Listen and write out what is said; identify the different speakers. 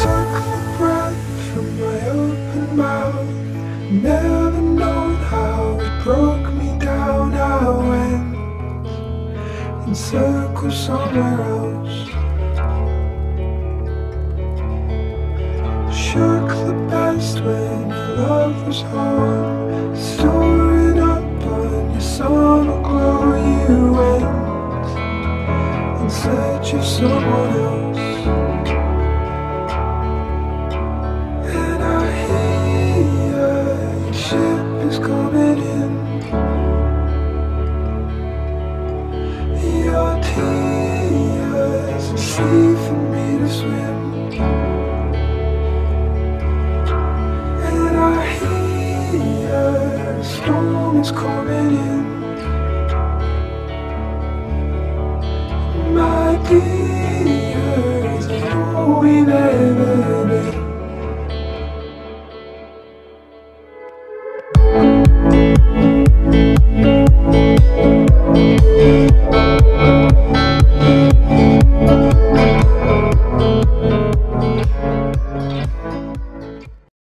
Speaker 1: took the breath from my open mouth. Never known how it broke me down. I went in circles somewhere else. Shook the best when your love was home. Storing up on your summer glow. You went in search of someone else. sea for me to swim. And I hear a storm is coming in. My dear, it's blowing at me